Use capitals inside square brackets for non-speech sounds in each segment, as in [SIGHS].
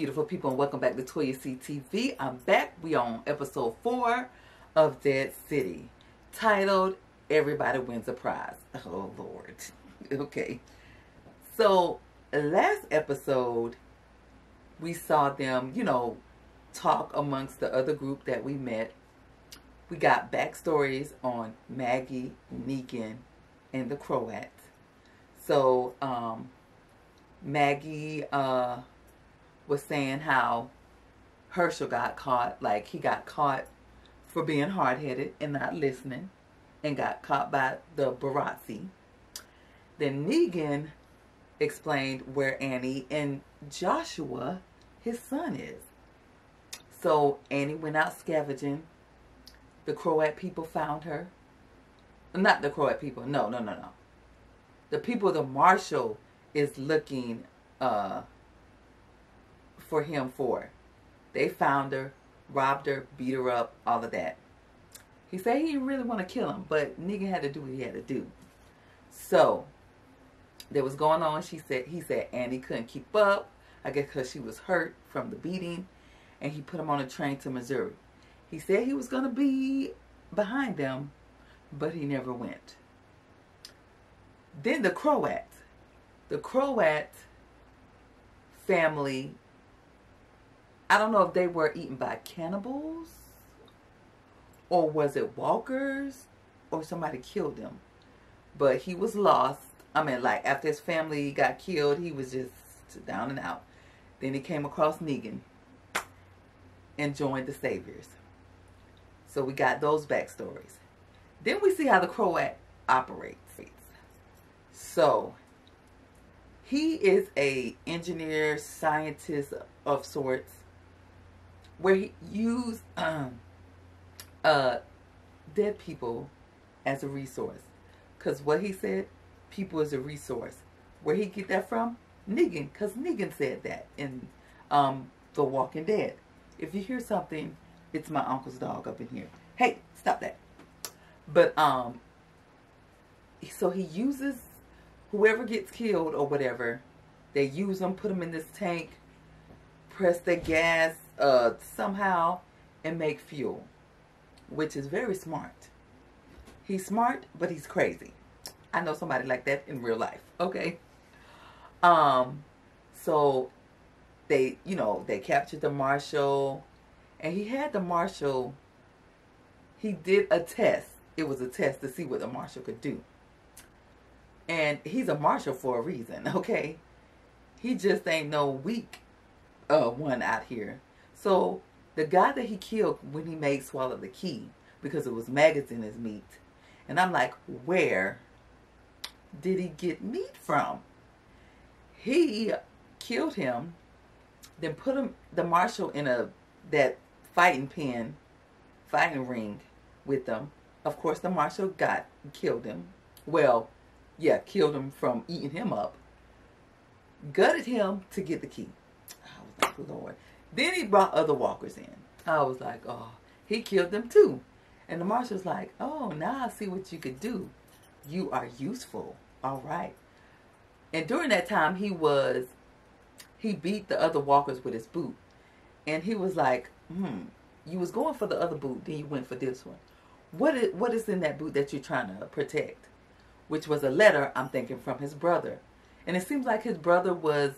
beautiful people, and welcome back to Toya CTV. I'm back. We on episode four of Dead City, titled "Everybody Wins a Prize." [LAUGHS] Oh Lord. [LAUGHS] okay. So last episode, we saw them, you know, talk amongst the other group that we met. We got backstories on Maggie, Negan, and the Croats. So, um, Maggie uh, was saying how Hershel got caught, like he got caught for being hard headed and not listening, and got caught by the Burazi. Then Negan explained where Annie and Joshua, his son, is. So Annie went out scavenging. The Croat people found her. Not the Croat people. No, no, no, no. The people the marshal is looking uh, for him for. They found her, robbed her, beat her up, all of that. He said he didn't really want to kill him, but Negan had to do what he had to do. So, there was going on. She said he said Annie couldn't keep up. I guess because she was hurt from the beating, and he put him on a train to Missouri. He said he was going to be behind them, but he never went. Then the Croat the Croat family, I don't know if they were eaten by cannibals or was it walkers or somebody killed him. But he was lost. I mean, like after his family got killed, he was just down and out. Then he came across Negan and joined the Saviors. So we got those backstories. Then we see how the Croat operates. So he is a engineer scientist of sorts where he used um, uh, dead people as a resource. Because what he said people is a resource. Where he get that from? Negan. Because negan said that in um, the walking dead. If you hear something it's my uncle's dog up in here. Hey stop that. But um so he uses whoever gets killed or whatever, they use them, put them in this tank, press the gas uh, somehow, and make fuel, which is very smart. He's smart, but he's crazy. I know somebody like that in real life. Okay. Um, so they, you know, they captured the marshal, and he had the marshal. He did a test. It was a test to see what the marshal could do. And he's a marshal for a reason, [LAUGHS] okay? He just ain't no weak uh, one out here. So the guy that he killed when he made Swallow the Key, because it was maggots in his meat. And I'm like, where did he get meat from? He killed him, then put him the marshal in a that fighting pen, fighting ring with them. Of course the marshal got killed him. Well, yeah, killed him from eating him up, gutted him to get the key. I was Lord. Then he brought other walkers in. I was like, oh, he killed them too. And the marshal's like, oh, now I see what you could do. You are useful. All right. And during that time, he was, he beat the other walkers with his boot. And he was like, hmm, you was going for the other boot, then you went for this one. What is, what is in that boot that you're trying to protect? which was a letter, I'm thinking, from his brother. And it seems like his brother was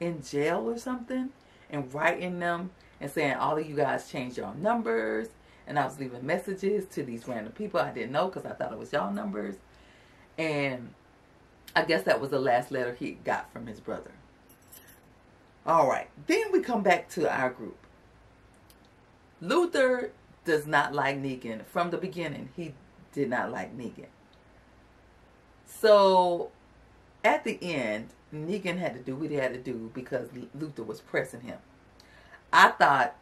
in jail or something and writing them and saying, all of you guys changed your numbers. And I was leaving messages to these random people I didn't know because I thought it was y'all numbers. And I guess that was the last letter he got from his brother. All right. Then we come back to our group. Luther does not like Negan. From the beginning, he did not like Negan. So at the end, Negan had to do what he had to do because Luther was pressing him. I thought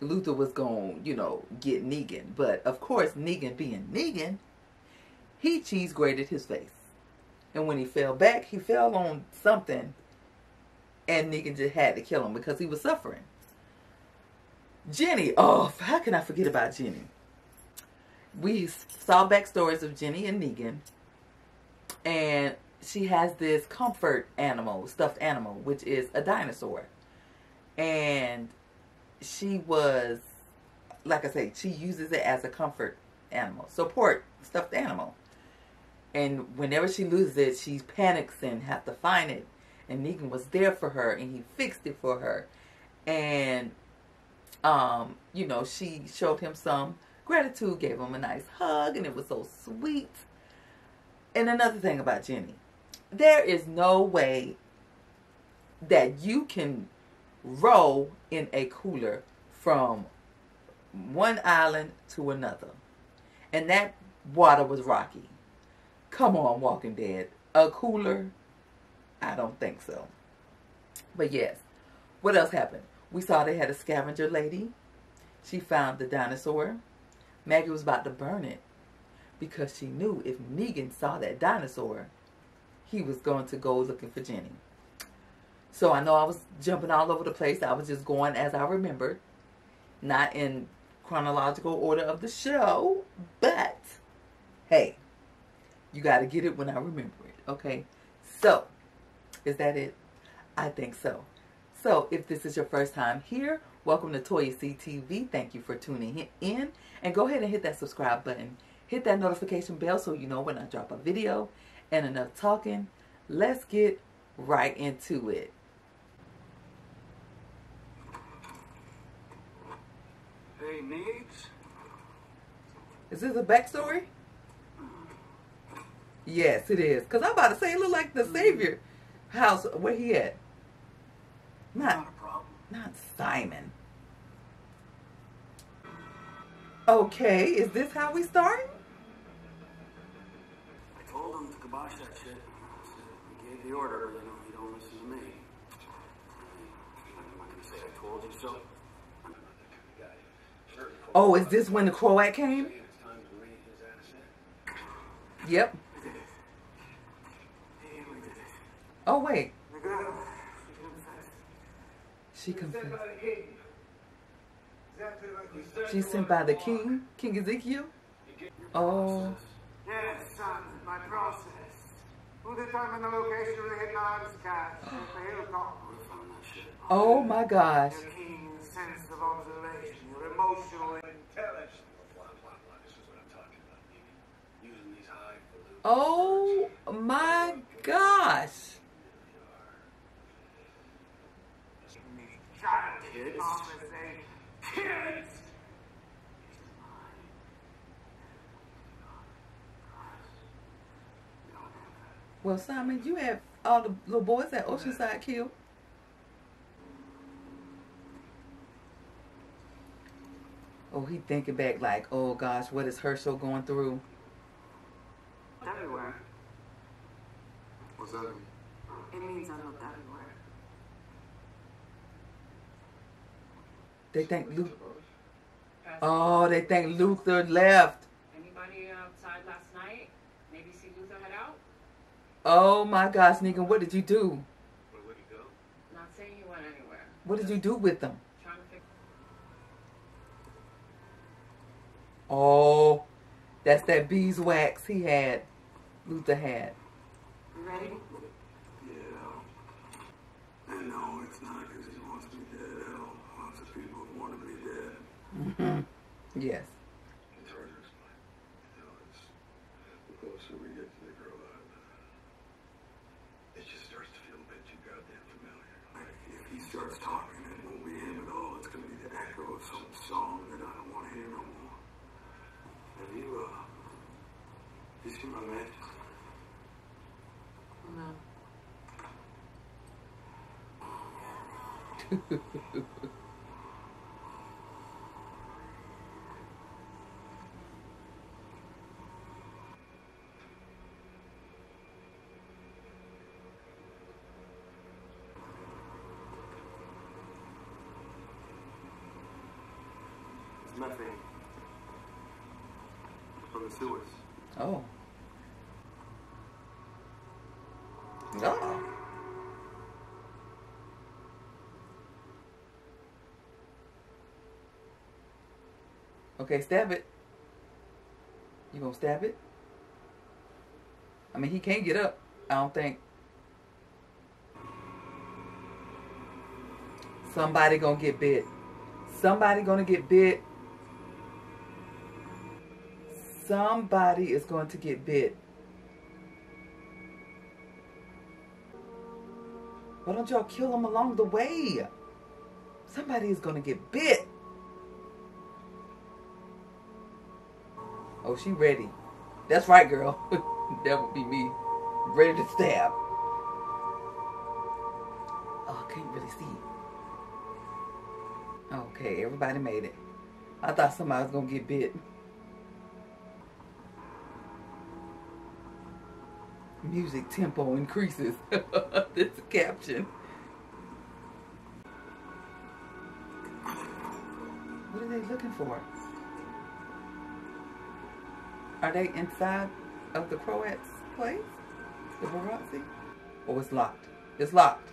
Luther was going, you know, get Negan. But of course, Negan being Negan, he cheese grated his face. And when he fell back, he fell on something. And Negan just had to kill him because he was suffering. Ginny, oh, how can I forget about Ginny? We saw backstories of Ginny and Negan and she has this comfort animal, stuffed animal, which is a dinosaur. and she was, like I say, she uses it as a comfort animal, support stuffed animal. And whenever she loses it, she panics and have to find it. And Negan was there for her, and he fixed it for her. And, um, you know, she showed him some gratitude, gave him a nice hug, and it was so sweet. And another thing about Ginny, there is no way that you can row in a cooler from one island to another. And that water was rocky. Come on, Walking Dead. A cooler? I don't think so. But yes, what else happened? We saw they had a scavenger lady. She found the dinosaur. Maggie was about to burn it because she knew if Negan saw that dinosaur, he was going to go looking for Ginny. So I know I was jumping all over the place. I was just going as I remembered, not in chronological order of the show, but hey, you got to get it when I remember it, okay? So, is that it? I think so. So, if this is your first time here, welcome to Toya CTV. Thank you for tuning in. And go ahead and hit that subscribe button. Hit that notification bell so you know when I drop a video. And enough talking. Let's get right into it. Hey, needs? Is this a backstory? Yes, it is. Because I'm about to say it looked like the mm-hmm. Savior house. Where he at? Not, Not a problem. not Simon. Okay, is this how we starting? I told him to kibosh that shit. He gave the order, you know, he don't listen to me. I'm not gonna say I told you so. I'm not that kind of guy. Oh, is this when the Croat came? It's time to rein his ass in. Yep. We did it. Hey, we did it. Oh, wait. She confessed. She confessed. the king. Exactly like you said. She's sent by the king, King Ezekiel. Oh, Yes, son, my process. Who determined the location of the hidden islands cache at the hilltop? I found that shit. oh my gosh. Your keen sense of observation, your emotional intelligence. Blah, oh blah. This is what I'm talking about, nigga. Using these highfalutin Oh my gosh. Child Kids. conversation. Kids! Well, Simon, you had all the little boys at Oceanside killed. Oh, he thinking back like, oh gosh, what is Hershel going through? everywhere. What's that mean? It means I looked everywhere. They think Luther. Oh, they think Luther left. Anybody outside last night? Maybe see Luther head out? Oh my gosh, Negan, what did you do? Where would he go? Not saying he went anywhere. What did you do with them? Trying to figure. Oh, that's that beeswax he had. Luther had. You ready? Yeah. And no, it's not because he wants me dead. Lots of people want to be dead. hmm Yes. It's hard to explain. You know, it's the closer we get to the girl island, it just starts to feel a bit too goddamn familiar. Like, if he starts talking, it won't be him at all. It's gonna be the echo of some song that I don't want to hear no more. Have you, uh, you seen my matches? No. It's methane. From the sewers. Oh. Oh. Okay, stab it. You gonna stab it? I mean, he can't get up. I don't think. Somebody gonna get bit. Somebody gonna get bit. Somebody is going to get bit. Why don't y'all kill them along the way? Somebody is gonna get bit. Oh, she ready. That's right, girl. [LAUGHS] that would be me. Ready to stab. Oh, I can't really see. Okay, everybody made it. I thought somebody was gonna get bit. Music tempo increases. [LAUGHS] this caption. What are they looking for? Are they inside of the Croats place? The Burazi? Oh, it's locked. It's locked.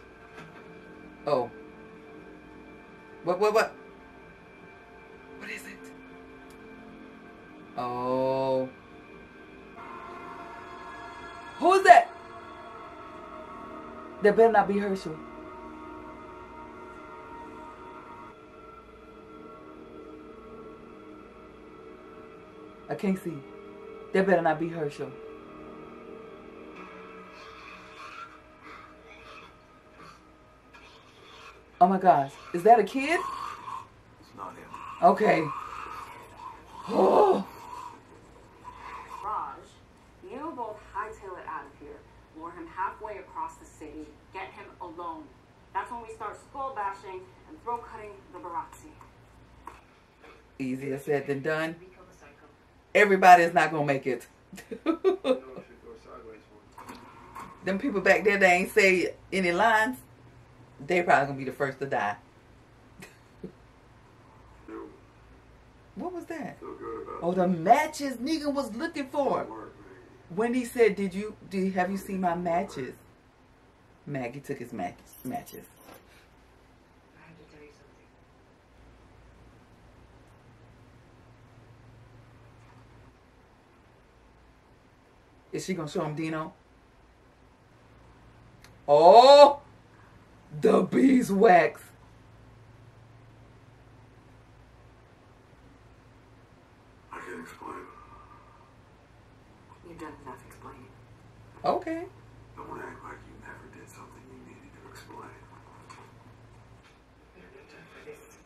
Oh. What, what, what? What is it? Oh. Who is that? That better not be Hershel. I can't see. That better not be Hershel. Oh my gosh. Is that a kid? It's not him. Okay. Oh. [GASPS] Raj, you both hightail it out of here, lure him halfway across the city, get him alone. That's when we start skull bashing and throat cutting the Burazi. Easier said than done. We kill the psycho. Everybody is not gonna make it. No, it should go sideways for him. Them people back there, they ain't say any lines. They probably gonna be the first to die. [LAUGHS] What was that? feel good about Oh, the matches Negan was looking for. When he said, "Did you? Did have you seen my matches?" Maggie took his match, matches. I have to tell you something. Is she gonna show him Dino? Oh, the beeswax. I can explain. You've done enough explaining. Okay. Don't act like you never did something you needed to explain. We don't have time for this.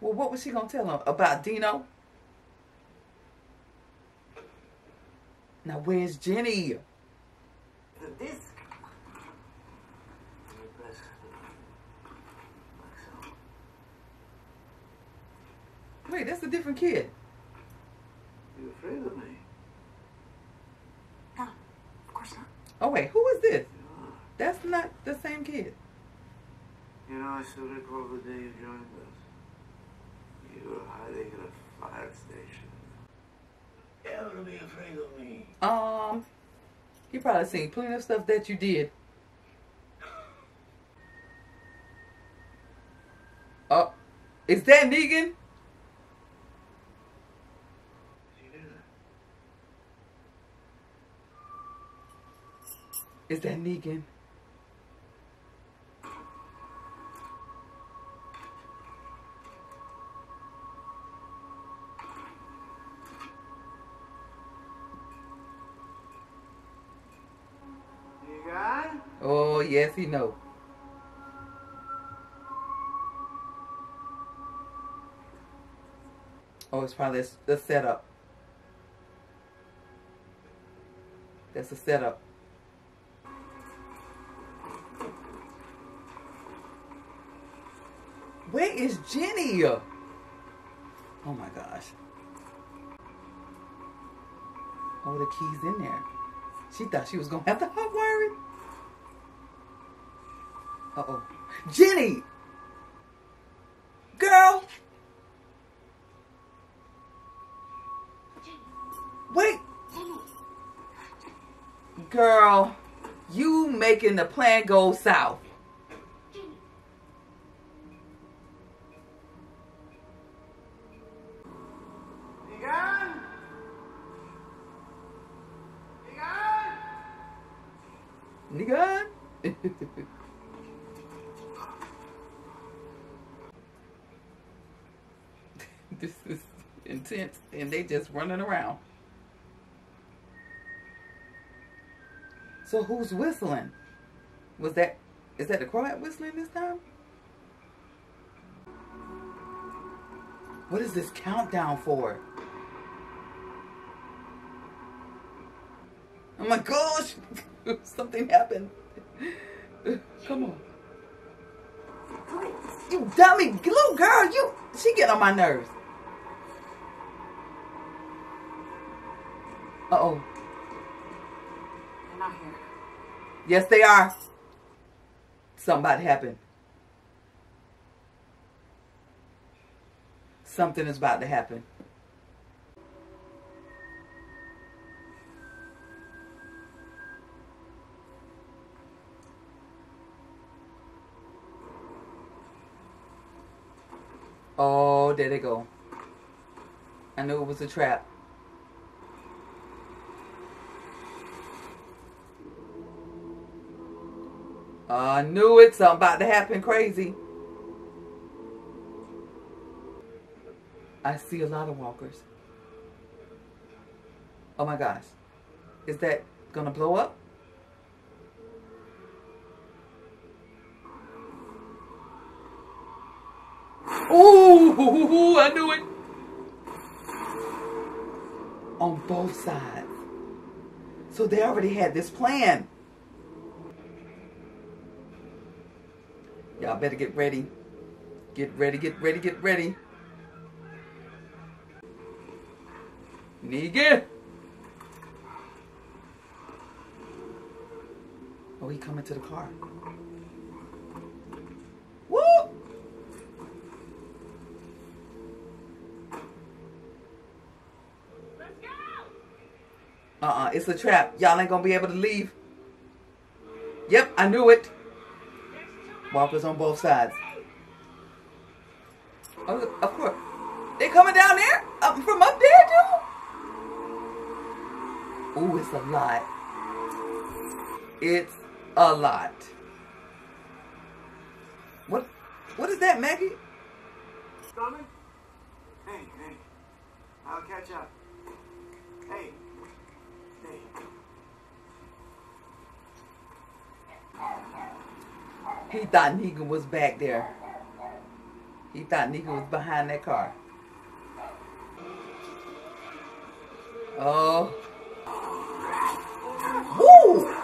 Well, what was she gonna tell him about Dino? Now where's Ginny? The disc. Wait, that's a different kid. You afraid of me? No, of course not. Oh wait, who is this? Yeah. That's not the same kid. You know, I still recall the day you joined us. You were hiding at a fire station. Never be afraid of me. Um, you probably seen plenty of stuff that you did. Oh, is that Negan? Is that Negan? He know. Oh, it's probably a setup. That's the setup. Where is Ginny? Oh my gosh. Oh, the key's in there. She thought she was gonna have to hotwire it. Uh oh. Ginny! Girl! Wait! Girl, you making the plan go south. Running around. So who's whistling? Was that is that the quiet whistling this time? What is this countdown for? Oh my gosh! [LAUGHS] Something happened. Come on. You dummy little girl, you she get on my nerves. Uh oh. They're not here. Yes, they are. Something happened. Something is about to happen. Oh, there they go. I knew it was a trap. I knew it. Something about to happen crazy. I see a lot of walkers. Oh my gosh. Is that gonna blow up? Ooh, I knew it. On both sides. So they already had this plan. Y'all better get ready. Get ready, get ready, get ready. Nigga! Oh, he coming to the car. Woo! Let's go! Uh-uh, it's a trap. Y'all ain't gonna be able to leave. Yep, I knew it. Walkers on both sides. Oh, of course. They coming down there? Up from up there, too? Ooh, it's a lot. It's a lot. What? What is that, Maggie? Coming? Hey, hey. I'll catch up. Hey. He thought Negan was back there. He thought Negan was behind that car. Oh. Woo!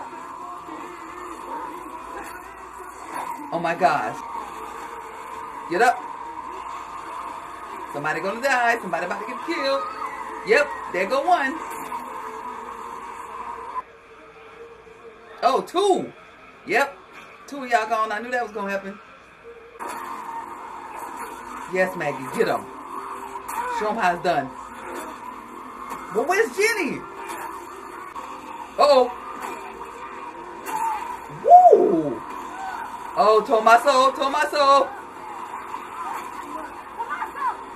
Oh my gosh. Get up. Somebody gonna die. Somebody about to get killed. Yep, there go one. Oh, two. Yep. Two of y'all gone. I knew that was gonna happen. Yes, Maggie, get them. Show them how it's done. But where's Ginny? Uh oh. Woo! Oh, Tommaso, Tommaso.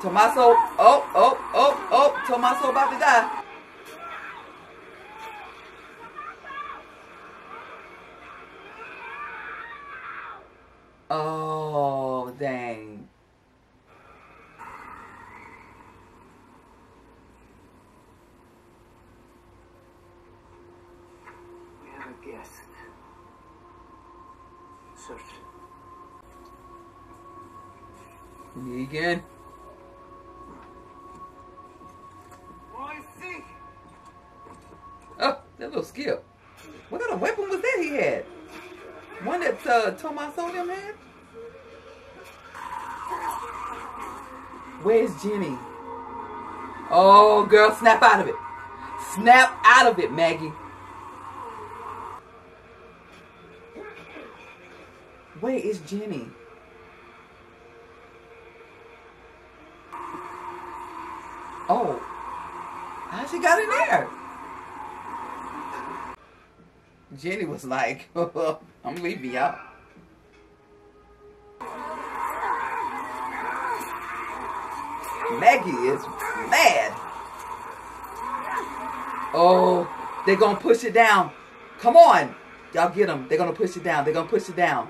Tommaso. Oh, oh, oh, oh. Tommaso about to die. Tommaso them had? Where's Ginny? Oh, girl, snap out of it. Snap out of it, Maggie. Where is Ginny? Oh, how she got in there? Ginny was like, [LAUGHS] I'm leaving y'all. Maggie is mad. Oh, they're going to push it down. Come on. Y'all get them. They're going to push it down. They're going to push it down.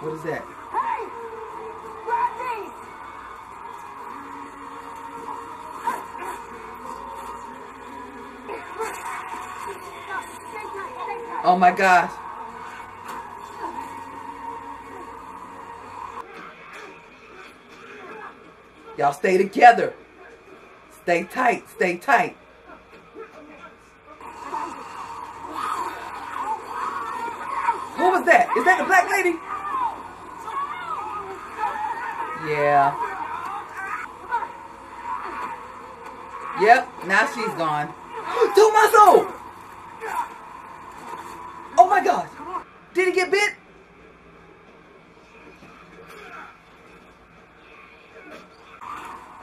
What is that? Oh my gosh. Y'all stay together. Stay tight. Stay tight. Who was that? Is that the black lady? Yeah. Yep, now she's gone. [GASPS] Tommaso! Oh my gosh. Did he get bit?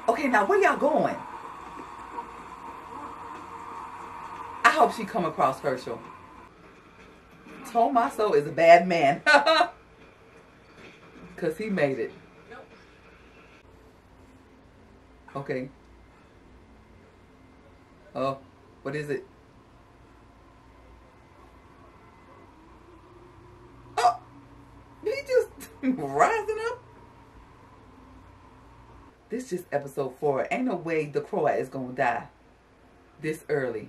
Okay, now where y'all going? I hope she come across Hershel. Tommaso is a bad man. [LAUGHS] Because he made it. Okay. Oh, what is it? Oh, he just [LAUGHS] rising up. This just episode four. Ain't no way the Croat is gonna die this early.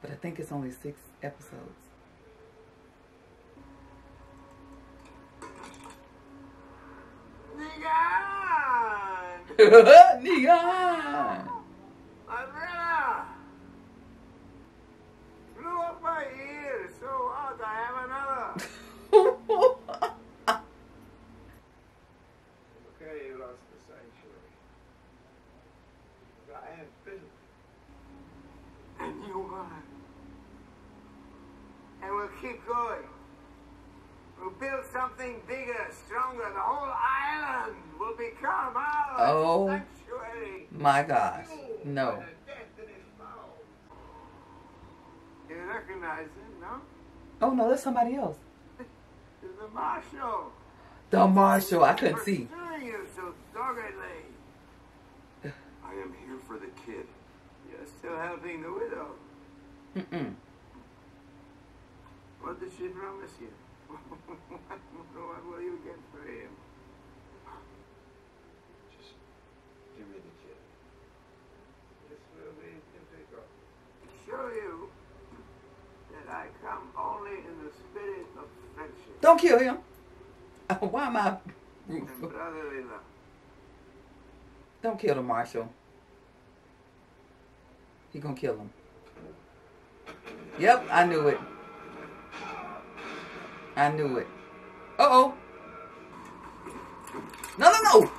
But I think it's only six episodes. Negan! Neon! [LAUGHS] Andrea! Blew up my ear, so hot I have another. Okay, you lost the sanctuary. But I have built a new one. And we'll keep going. We'll build something bigger, stronger. The whole island will become our Oh. sanctuary. My gosh. No. Where the destiny is found. You recognize him, no? Oh no, that's somebody else. [LAUGHS] The marshal. The marshal. I couldn't see. You so doggedly. [SIGHS] I am here for the kid. You're still helping the widow. Mm-mm. What did she promise you? [LAUGHS] what will you get for him? Just give me the kid. This will be difficult. Show you that I come only in the spirit of friendship Don't kill him. [LAUGHS] Why am I? brotherly love. Don't kill the marshal. He gonna kill him. Yep, I knew it. I knew it. Uh oh. No, no, no.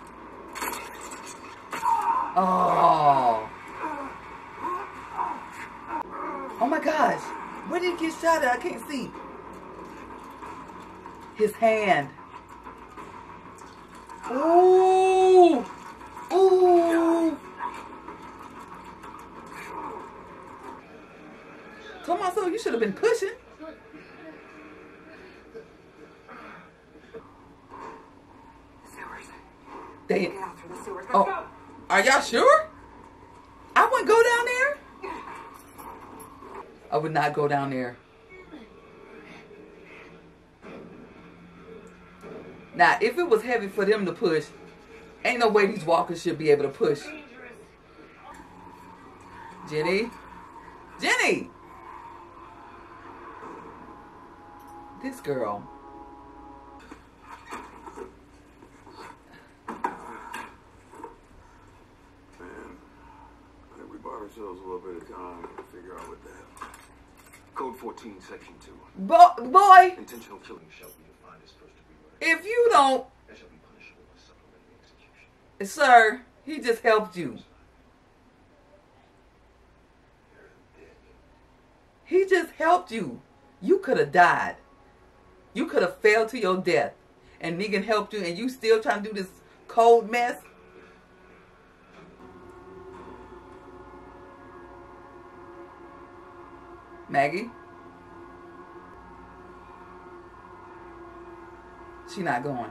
Oh. Oh my gosh. Where did he get shot at? I can't see. His hand. Ooh. Ooh. Tommaso, you should have been pushing. They, Get out through the sewers. Let's oh, go. are y'all sure? I wouldn't go down there. I would not go down there. Now, if it was heavy for them to push, ain't no way these walkers should be able to push. Ginny? Ginny! This girl. Man, I think we bought ourselves a little bit of time to figure out what the hell. Code 14, Section 2. Bo- boy, Intentional killing shall be defined as first degree murder. if you don't, That shall be punishable by supplementing execution. sir, he just helped you. He just helped you. You could have died. You could have fell to your death. And Negan helped you, and you still trying to do this cold mess? Maggie? She not going.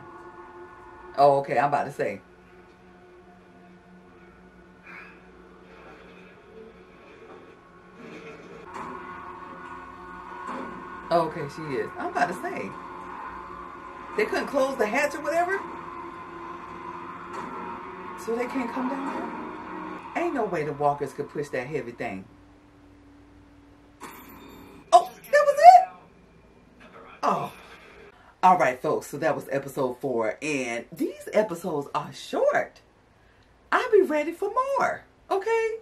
Oh, okay. I'm about to say. Oh, okay, she is. I'm about to say. They couldn't close the hatch or whatever? So they can't come down there? Ain't no way the walkers could push that heavy thing. Oh! Oh. All right, folks. So that was episode four. And these episodes are short. I'll be ready for more. Okay?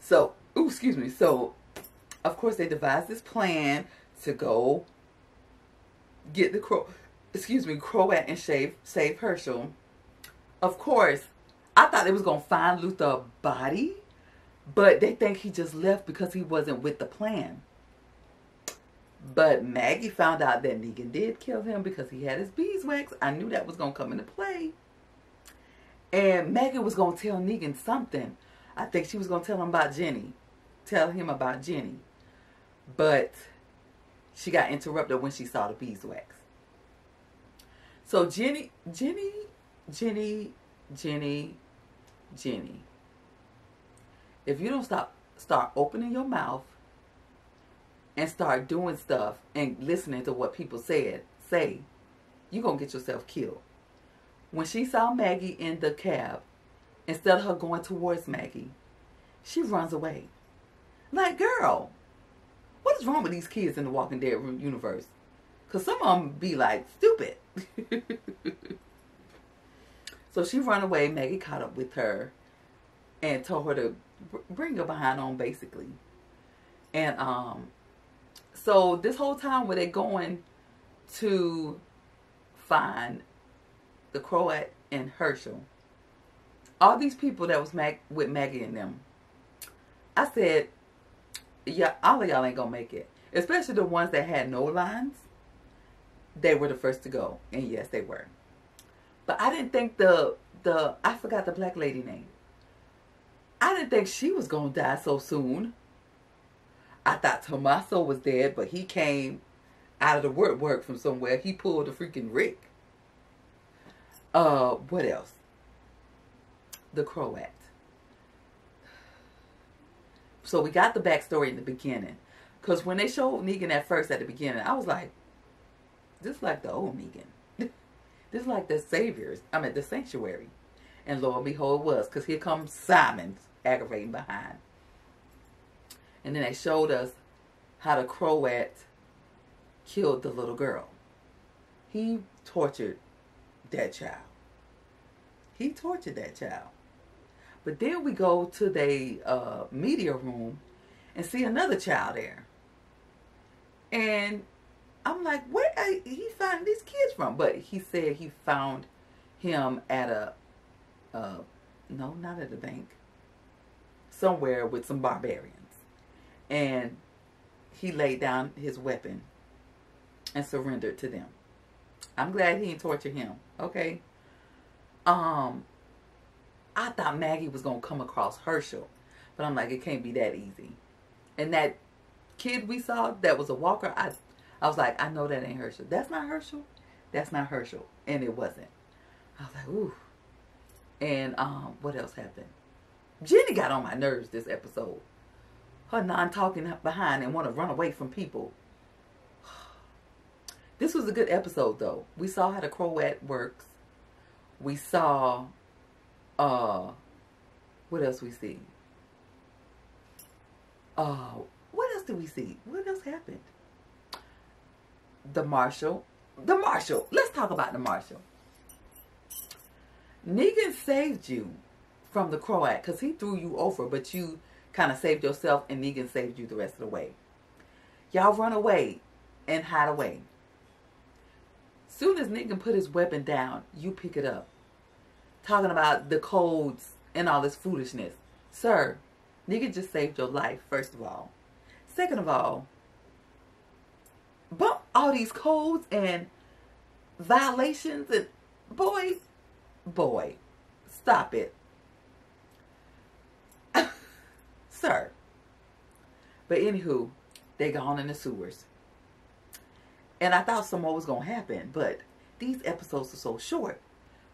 So, ooh, excuse me. So, of course, they devised this plan to go get the crow, excuse me, Croat and save, save Hershel. Of course, I thought they was going to find Luther body, but they think he just left because he wasn't with the plan. But Maggie found out that Negan did kill him because he had his beeswax. I knew that was going to come into play. And Maggie was going to tell Negan something. I think she was going to tell him about Ginny. Tell him about Ginny. But she got interrupted when she saw the beeswax. So Ginny, Ginny, Ginny, Ginny, Ginny. If you don't stop, start opening your mouth and start doing stuff and listening to what people said, say, you're going to get yourself killed. When she saw Maggie in the cab, instead of her going towards Maggie, she runs away. Like, girl, what is wrong with these kids in the Walking Dead universe? Because some of them be like, stupid. [LAUGHS] so she run away. Maggie caught up with her and told her to bring her behind on, basically. And um, so this whole time where they're going to find the Croat and Hershel, all these people that was Mag- with Maggie and them, I said, yeah, all of y'all ain't gonna make it. Especially the ones that had no lines. They were the first to go, and yes, they were. But I didn't think the the I forgot the black lady name. I didn't think she was gonna die so soon. I thought Tommaso was dead, but he came out of the work work from somewhere. He pulled a freaking Rick. Uh, what else? The Croat. So we got the backstory in the beginning. Because when they showed Negan at first at the beginning, I was like, this is like the old Negan. [LAUGHS] this is like the Saviors. I mean, the Sanctuary. And lo and behold, it was. Because here comes Simon aggravating behind. And then they showed us how the Croat killed the little girl. He tortured that child. He tortured that child. But then we go to the uh, media room and see another child there. And I'm like, where are he find these kids from? But he said he found him at a, uh, no, not at a bank, somewhere with some barbarians. And he laid down his weapon and surrendered to them. I'm glad he didn't torture him. Okay. Um, I thought Maggie was gonna come across Hershel, but I'm like, it can't be that easy. And that kid we saw that was a walker, I, I was like, I know that ain't Hershel. That's not Hershel. That's not Hershel, and it wasn't. I was like, ooh. And um, what else happened? Ginny got on my nerves this episode. Her non-talking behind and want to run away from people. [SIGHS] This was a good episode, though. We saw how the Croat works. We saw uh, what else we see? Uh, what else did we see? What else happened? The Marshal. The Marshal. Let's talk about the Marshal. Negan saved you from the Croat because he threw you over, but you kind of saved yourself and Negan saved you the rest of the way. Y'all run away and hide away. Soon as Negan put his weapon down, you pick it up talking about the codes and all this foolishness. Sir, Negan just saved your life, first of all. Second of all, bump all these codes and violations and boy, boy, stop it. Sir. But anywho, they gone in the sewers. And I thought some more was going to happen, but these episodes are so short.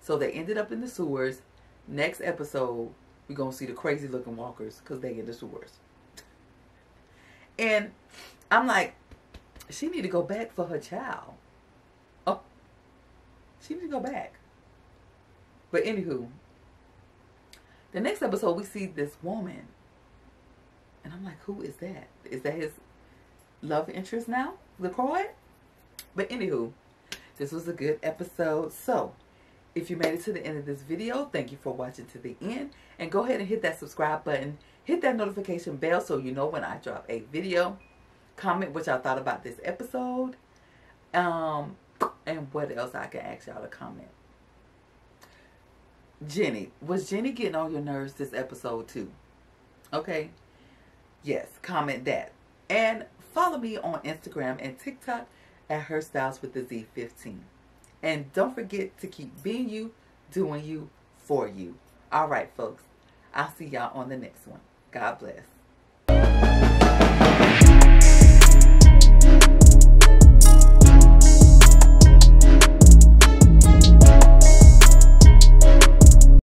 So they ended up in the sewers. Next episode, we're going to see the crazy looking walkers because they in the sewers. And I'm like, she need to go back for her child. Oh, she need to go back. But anywho, the next episode we see this woman. And I'm like, who is that? Is that his love interest now? The? But anywho, this was a good episode. So, if you made it to the end of this video, thank you for watching to the end. And go ahead and hit that subscribe button. Hit that notification bell so you know when I drop a video. Comment what y'all thought about this episode. Um, and what else I can ask y'all to comment. Ginny, was Ginny getting on your nerves this episode too? Okay. Yes, comment that. And follow me on Instagram and TikTok at Her Styles with the Z15. And don't forget to keep being you, doing you, for you. All right, folks. I'll see y'all on the next one. God bless.